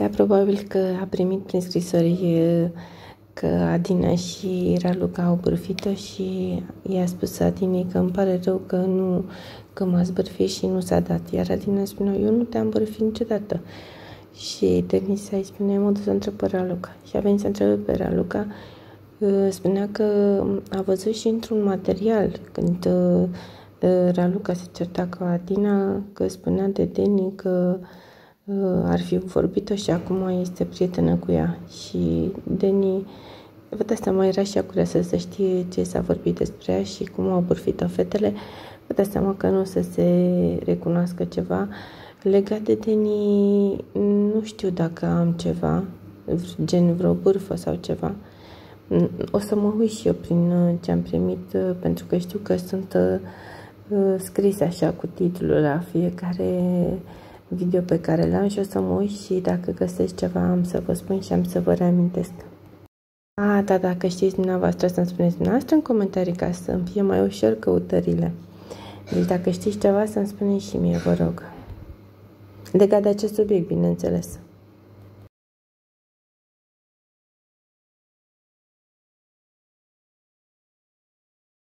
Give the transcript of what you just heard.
Ea probabil că a primit prin scrisori că Adina și Raluca au bârfit-o și i-a spus Adinei că îmi pare rău că nu că m-a zbârfit și nu s-a dat. Iar Adina spune, eu nu te-am bârfit niciodată. Și Denisa îi spune, mă duc să întreb pe Raluca. Și a venit să întrebe pe Raluca. Spunea că a văzut și într-un material când Raluca se certa cu Adina, că spunea de Deni că ar fi vorbit-o și acum este prietenă cu ea. Și Deni, vă dați seama, era și curioasă să știe ce s-a vorbit despre ea și cum au bârfit-o fetele. Vă dați seama că nu o să se recunoască ceva. Legat de Deni, nu știu dacă am ceva, gen vreo bârfă sau ceva. O să mă uit și eu prin ce am primit, pentru că știu că sunt scrise așa cu titlul la fiecare video pe care l-am și o să mă uit și dacă găsesc ceva am să vă spun și am să vă reamintesc. A, da, dacă știți dumneavoastră să-mi spuneți dumneavoastră în comentarii ca să-mi fie mai ușor căutările. Deci dacă știți ceva să-mi spuneți și mie, vă rog. Legat de acest subiect, bineînțeles.